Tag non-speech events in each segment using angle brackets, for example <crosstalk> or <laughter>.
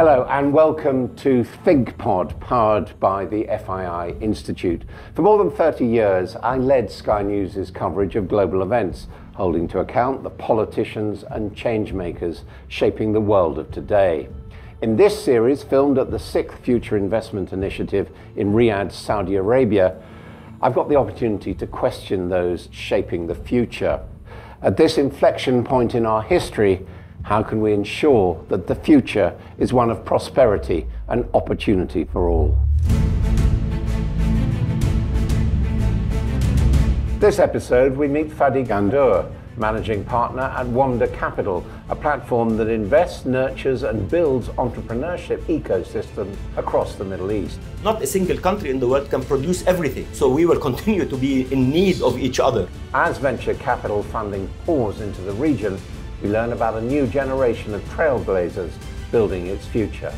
Hello and welcome to ThinkPod, powered by the FII Institute. For more than 30 years, I led Sky News' coverage of global events, holding to account the politicians and changemakers shaping the world of today. In this series, filmed at the 6th Future Investment Initiative in Riyadh, Saudi Arabia, I've got the opportunity to question those shaping the future. At this inflection point in our history, how can we ensure that the future is one of prosperity and opportunity for all? This episode, we meet Fadi Ghandour, managing partner at Wamda Capital, a platform that invests, nurtures, and builds entrepreneurship ecosystems across the Middle East. Not a single country in the world can produce everything, so we will continue to be in need of each other. As venture capital funding pours into the region, we learn about a new generation of trailblazers building its future.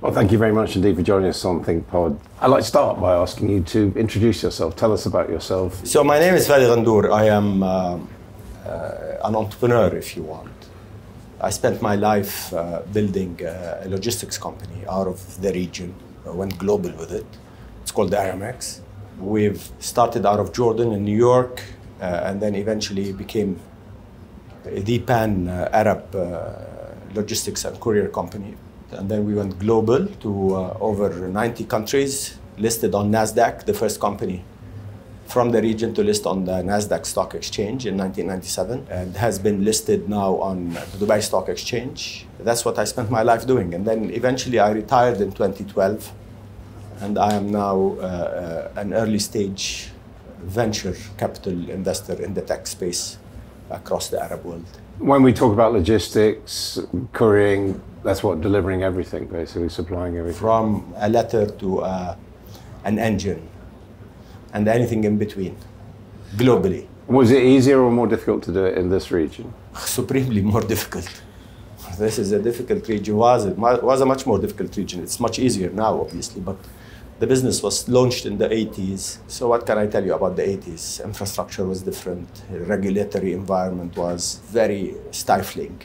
Well, thank you very much indeed for joining us on ThinkPod. I'd like to start by asking you to introduce yourself. Tell us about yourself. So, my name is Fadi Ghandour. I am uh, uh, an entrepreneur, if you want. I spent my life uh, building uh, a logistics company out of the region, I went global with it. It's called the Aramex. We've started out of Jordan and New York, uh, and then eventually became the pan uh, Arab logistics and courier company and then we went global to uh, over 90 countries, listed on NASDAQ, the first company from the region to list on the NASDAQ Stock Exchange in 1997, and has been listed now on the Dubai Stock Exchange. That's what I spent my life doing. And then eventually I retired in 2012, and I am now uh, uh, an early stage venture capital investor in the tech space across the Arab world. When we talk about logistics, couriering, that's what delivering everything, basically supplying everything. From a letter to uh, an engine, and anything in between, globally. Was it easier or more difficult to do it in this region? Ah, supremely more difficult. This is a difficult region. Was it was a much more difficult region. It's much easier now, obviously, but the business was launched in the 80s. So what can I tell you about the 80s? Infrastructure was different. Regulatory environment was very stifling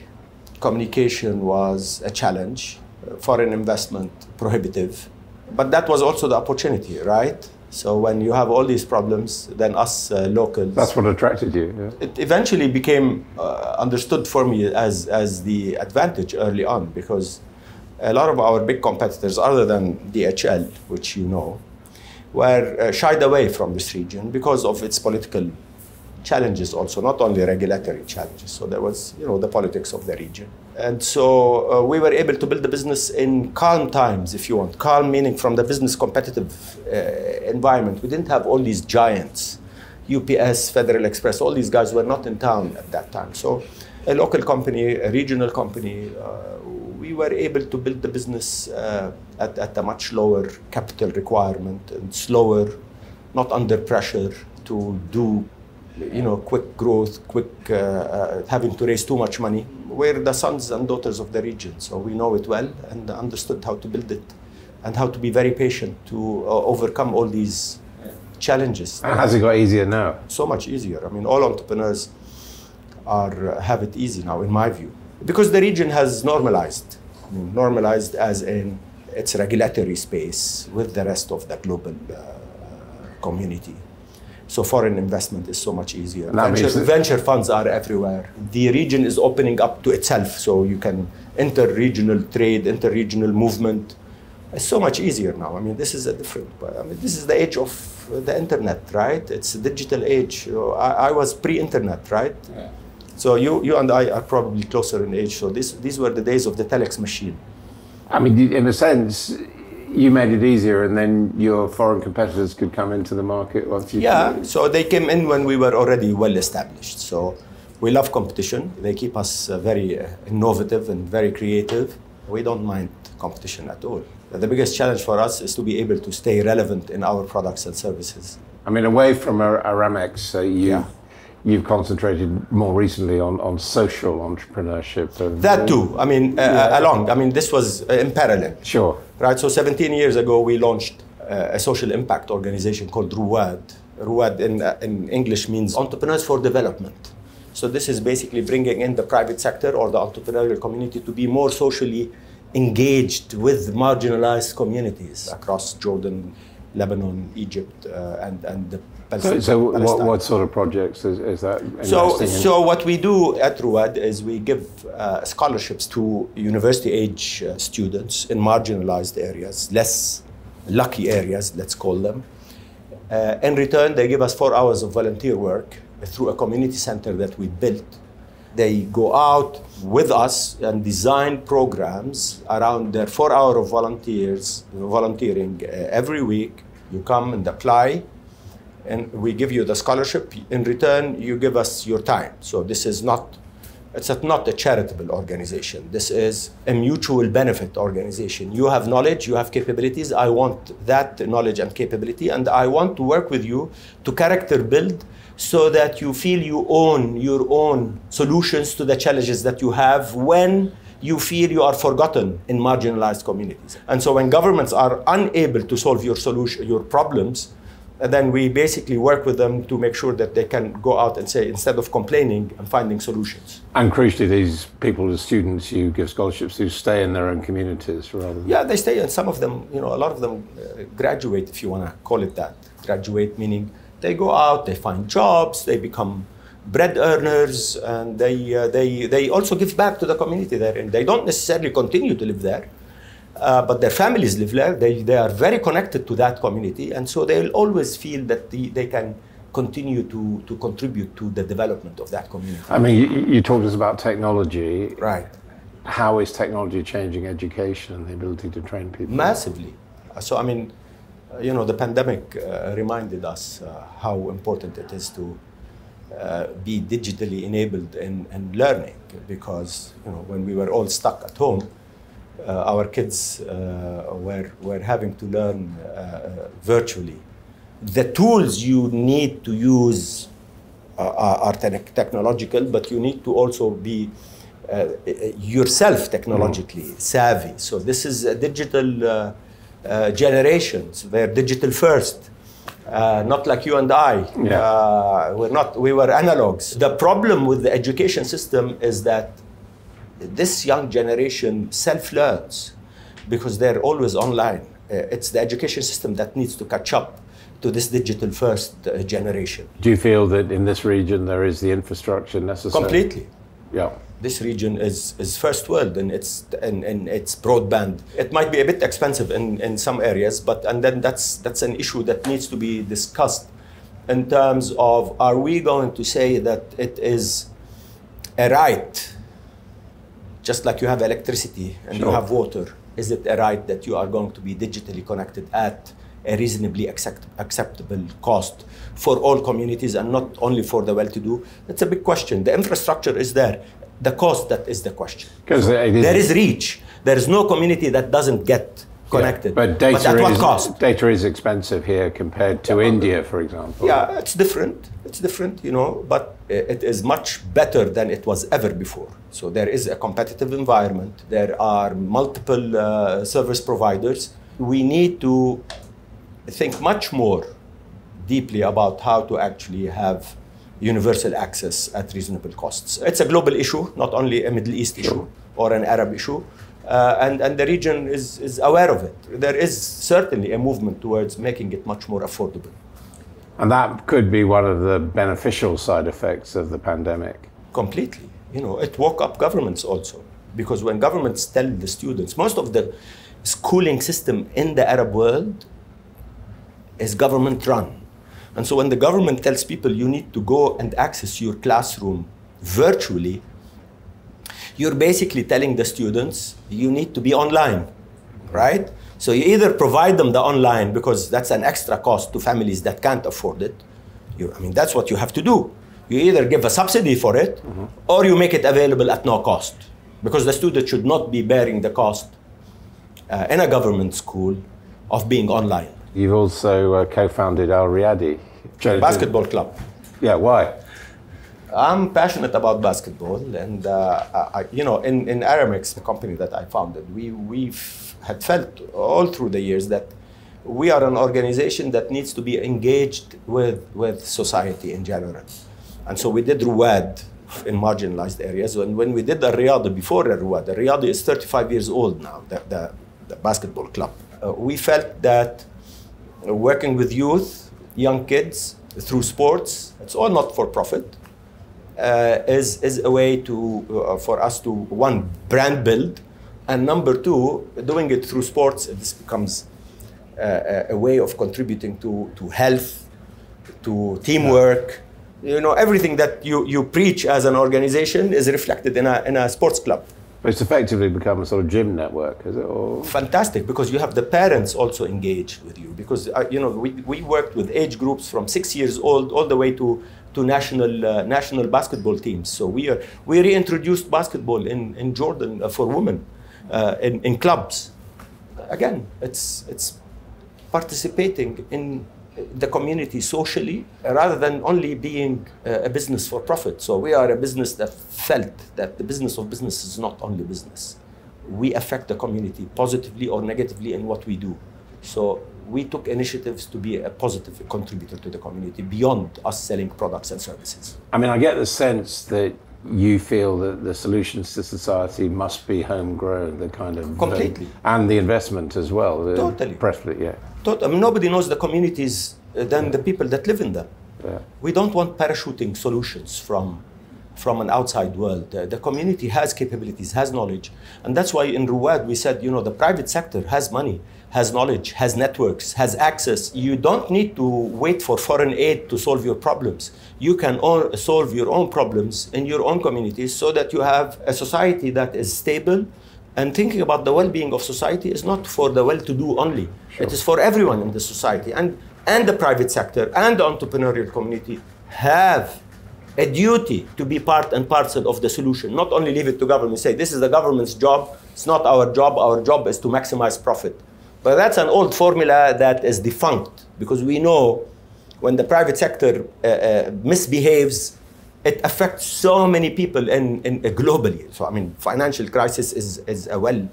communication was a challenge, foreign investment prohibitive. But that was also the opportunity, right? So when you have all these problems, then us uh, locals. That's what attracted you. Yeah. It eventually became uh, understood for me as as the advantage early on because a lot of our big competitors, other than DHL, which you know, were uh, shied away from this region because of its political challenges also, not only regulatory challenges. So there was, you know, the politics of the region. And so uh, we were able to build the business in calm times, if you want. Calm meaning from the business competitive uh, environment. We didn't have all these giants, UPS, Federal Express, all these guys were not in town at that time. So a local company, a regional company, uh, we were able to build the business uh, at, at a much lower capital requirement and slower, not under pressure to do you know, quick growth, quick uh, uh, having to raise too much money. We're the sons and daughters of the region, so we know it well and understood how to build it and how to be very patient to uh, overcome all these challenges. And has it got easier now? So much easier. I mean, all entrepreneurs are uh, have it easy now, in my view, because the region has normalized. I mean, normalized as in its regulatory space with the rest of the global uh, community. So foreign investment is so much easier. Venture, venture, funds are everywhere. The region is opening up to itself, so you can inter-regional trade, inter-regional movement. It's so much easier now. I mean, this is a different. I mean, this is the age of uh, the internet, right? It's a digital age. I, I was pre-internet, right? Yeah. So you, you and I are probably closer in age. So this, these were the days of the telex machine. I mean, in a sense, you made it easier, and then your foreign competitors could come into the market once you. Yeah, so they came in when we were already well established. So we love competition. They keep us uh, very uh, innovative and very creative. We don't mind competition at all. The biggest challenge for us is to be able to stay relevant in our products and services. I mean, away from Aramex, uh, you. Yeah you've concentrated more recently on, on social entrepreneurship. And, that too. I mean, uh, yeah. along. I mean, this was uh, in parallel. Sure. Right. So 17 years ago, we launched uh, a social impact organization called Ruwad. Ruwad in, uh, in English means entrepreneurs for development. So this is basically bringing in the private sector or the entrepreneurial community to be more socially engaged with marginalized communities across Jordan, Lebanon, Egypt, uh, and, and the so, so what, what, sort of projects is, is that? So, so what we do at Ruwad is we give uh, scholarships to university age uh, students in marginalized areas, less lucky areas, let's call them. Uh, in return, they give us four hours of volunteer work through a community center that we built. They go out with us and design programs around their four hour of volunteers, volunteering uh, every week. You come and apply and we give you the scholarship. In return, you give us your time. So this is not, it's not a charitable organization. This is a mutual benefit organization. You have knowledge, you have capabilities. I want that knowledge and capability, and I want to work with you to character build so that you feel you own your own solutions to the challenges that you have when you feel you are forgotten in marginalized communities. And so when governments are unable to solve your solution, your problems, and then we basically work with them to make sure that they can go out and say, instead of complaining, and finding solutions. And crucially, these people, the students you give scholarships to, stay in their own communities rather than. Yeah, they stay, and some of them, you know, a lot of them uh, graduate, if you want to call it that. Graduate meaning they go out, they find jobs, they become bread earners, and they, uh, they, they also give back to the community there. And they don't necessarily continue to live there uh, but their families live there. They, they are very connected to that community, and so they'll always feel that the, they can continue to, to contribute to the development of that community. I mean, you, you talked us about technology. Right. How is technology changing education and the ability to train people? Massively. So, I mean, you know, the pandemic uh, reminded us uh, how important it is to uh, be digitally enabled in, in learning because, you know, when we were all stuck at home, our kids uh, were, were having to learn uh, virtually. The tools you need to use are te technological, but you need to also be uh, yourself technologically mm. savvy. So this is a digital uh, uh, generations. They're digital first. not like you and I. Yeah. we're not. We were analogs. The problem with the education system is that this young generation self learns because they're always online. Uh, it's the education system that needs to catch up to this digital first uh, generation. Do you feel that in this region there is the infrastructure necessary? Completely. Yeah. This region is, is first world and it's and, and it's broadband. It might be a bit expensive in, in some areas, but and then that's that's an issue that needs to be discussed in terms of are we going to say that it is a right just like you have electricity and sure. you have water, is it a right that you are going to be digitally connected at a reasonably accept, acceptable cost for all communities and not only for the well-to-do? That's a big question. The infrastructure is there. The cost that is the question. Because uh, there is reach. There is no community that doesn't get connected. Yeah, but data but at what cost? Data is expensive here compared to yeah, India, for example. Yeah, it's different. It's different, you know, but it is much better than it was ever before. So there is a competitive environment. There are multiple uh, service providers. We need to think much more deeply about how to actually have universal access at reasonable costs. It's a global issue, not only a Middle East issue or an Arab issue. Uh, and, and the region is, is aware of it. There is certainly a movement towards making it much more affordable. And that could be one of the beneficial side effects of the pandemic. Completely. You know, it woke up governments also. Because when governments tell the students, most of the schooling system in the Arab world is government run. And so when the government tells people you need to go and access your classroom virtually, you're basically telling the students you need to be online, right? So you either provide them the online because that's an extra cost to families that can't afford it. You, I mean, that's what you have to do. You either give a subsidy for it mm-hmm. or you make it available at no cost because the student should not be bearing the cost uh, in a government school of being online. You've also uh, co founded Al Riyadi basketball club. Yeah, why? I'm passionate about basketball, and uh, I, you know, in in Aramex, the company that I founded, we we had felt all through the years that we are an organization that needs to be engaged with, with society in general. And so we did Ruwad in marginalized areas. And when we did the Riyadi before Ruwad, the Riyadi is 35 years old now, the, the, the basketball club. Uh, we felt that working with youth, young kids, through sports, it's all not for profit, uh, is, is a way to, uh, for us to, one, brand build, and number two, doing it through sports, this becomes uh, a way of contributing to, to health, to teamwork. You know, everything that you, you preach as an organization is reflected in a, in a sports club. It's effectively become a sort of gym network, is it? Or? Fantastic, because you have the parents also engaged with you. Because, uh, you know, we, we worked with age groups from six years old all the way to, to national, uh, national basketball teams. So we, are, we reintroduced basketball in, in Jordan uh, for women uh, in, in clubs. Again, it's, it's participating in the community socially rather than only being a business for profit. So we are a business that felt that the business of business is not only business. We affect the community positively or negatively in what we do. So we took initiatives to be a positive contributor to the community beyond us selling products and services. I mean, I get the sense that you feel that the solutions to society must be homegrown, the kind of completely, and the investment as well. Totally, preferably, yeah. I mean, nobody knows the communities uh, than the people that live in them. Yeah. We don't want parachuting solutions from from an outside world. Uh, the community has capabilities, has knowledge, and that's why in Ruwad we said, you know, the private sector has money, has knowledge, has networks, has access. You don't need to wait for foreign aid to solve your problems. You can all solve your own problems in your own communities so that you have a society that is stable. And thinking about the well-being of society is not for the well-to-do only. Sure. It is for everyone in the society. And and the private sector and the entrepreneurial community have a duty to be part and parcel of the solution, not only leave it to government, say this is the government's job, it's not our job, our job is to maximize profit. But that's an old formula that is defunct because we know when the private sector uh, uh, misbehaves, it affects so many people in, in uh, globally. So, I mean, financial crisis is, is a well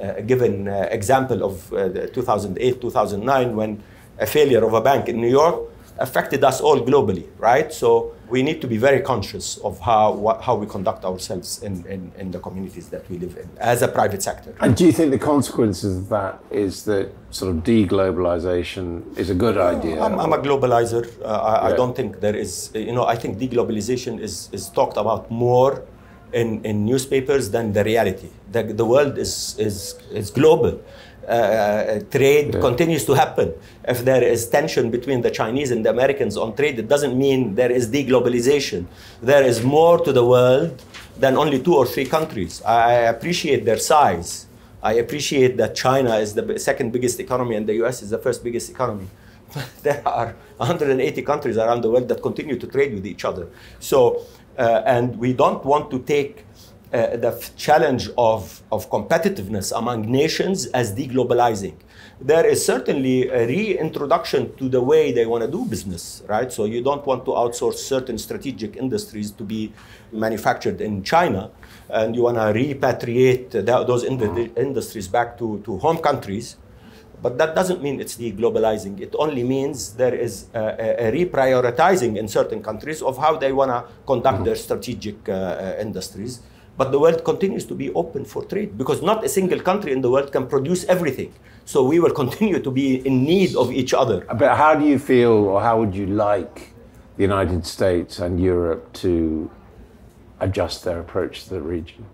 uh, given uh, example of uh, 2008, 2009, when a failure of a bank in New York affected us all globally, right? So we need to be very conscious of how, what, how we conduct ourselves in, in, in, the communities that we live in as a private sector. And do you think the consequences of that is that sort of deglobalization is a good idea? I'm, I'm a globalizer. Uh, I, yeah. I, don't think there is, you know, I think deglobalization is, is talked about more in, in newspapers than the reality. The, the world is, is, is global. Uh, trade yeah. continues to happen. If there is tension between the Chinese and the Americans on trade, it doesn't mean there is deglobalization. There is more to the world than only two or three countries. I appreciate their size. I appreciate that China is the second biggest economy and the US is the first biggest economy. <laughs> there are 180 countries around the world that continue to trade with each other. So, uh, and we don't want to take uh, the challenge of, of competitiveness among nations as deglobalizing. There is certainly a reintroduction to the way they want to do business, right? So you don't want to outsource certain strategic industries to be manufactured in China, and you want to repatriate those industries back to, to home countries. But that doesn't mean it's deglobalizing. It only means there is a, a reprioritizing in certain countries of how they want to conduct their strategic uh, uh industries. But the world continues to be open for trade because not a single country in the world can produce everything. So we will <laughs> continue to be in need of each other. But how do you feel, or how would you like the United States and Europe to adjust their approach to the region?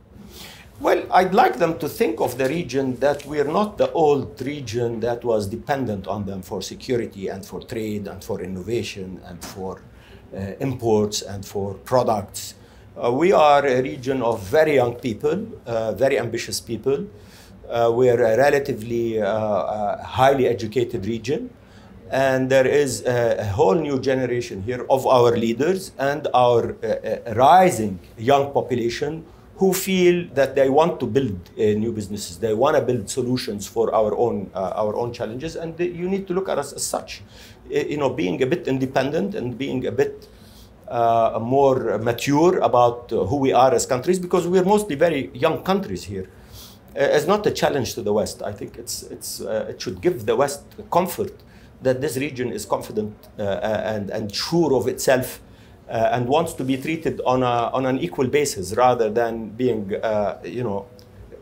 Well, I'd like them to think of the region that we're not the old region that was dependent on them for security and for trade and for innovation and for uh, imports and for products uh, we are a region of very young people, uh, very ambitious people. Uh, we're a relatively uh, uh, highly educated region. And there is a, a, whole new generation here of our leaders and our uh, rising young population who feel that they want to build new businesses. They want to build solutions for our own, our own challenges. And you need to look at us as such. you know, being a bit independent and being a bit uh, more mature about uh, who we are as countries because we're mostly very young countries here. It's not a challenge to the West. I think it's, it's, uh, it should give the West comfort that this region is confident uh, and, and sure of itself uh, and wants to be treated on, a, on an equal basis rather than being, uh, you know,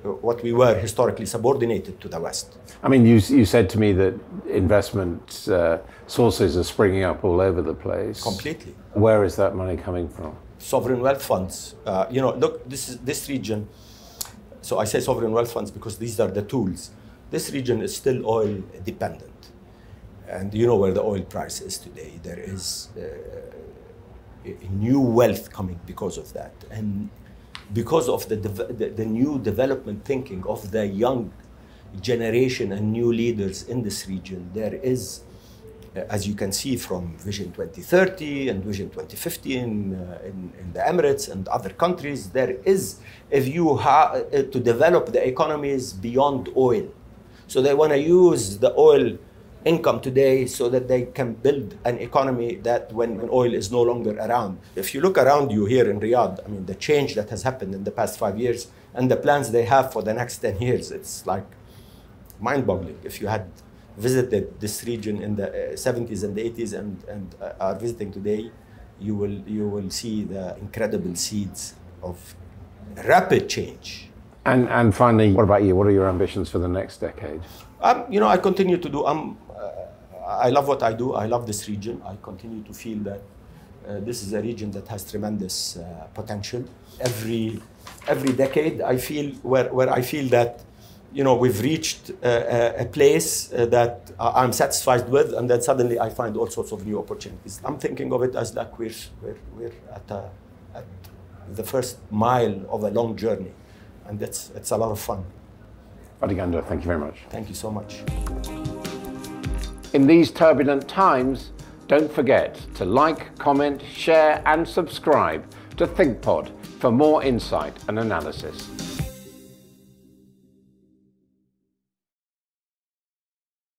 what we were historically subordinated to the West. I mean, you, you said to me that investment uh, sources are springing up all over the place. Completely. Where is that money coming from? Sovereign wealth funds. Uh, you know, look, this is this region. So I say sovereign wealth funds because these are the tools. This region is still oil dependent, and you know where the oil price is today. There is uh, a new wealth coming because of that, and because of the, the, the, new development thinking of the young generation and new leaders in this region, there is, uh, as you can see from Vision 2030 and Vision 2050 in, uh, in, in, the Emirates and other countries, there is a view how, uh, to develop the economies beyond oil. So they want to use the oil income today so that they can build an economy that when, when oil is no longer around. If you look around you here in Riyadh, I mean, the change that has happened in the past five years and the plans they have for the next 10 years, it's like mind boggling. If you had visited this region in the uh, 70s and the 80s and, and uh, are visiting today, you will, you will see the incredible seeds of rapid change. And, and finally, what about you? What are your ambitions for the next decade? Um, you know, I continue to do. I'm I love what I do. I love this region. I continue to feel that uh, this is a region that has tremendous uh, potential. Every every decade, I feel where, where I feel that you know we've reached a, a place uh, that I'm satisfied with, and then suddenly I find all sorts of new opportunities. I'm thinking of it as like we're we're, we're at, a, at the first mile of a long journey, and that's it's a lot of fun. Fadi Ghandour, thank you very much. Thank you so much. In these turbulent times, don't forget to like, comment, share and subscribe to ThinkPod for more insight and analysis.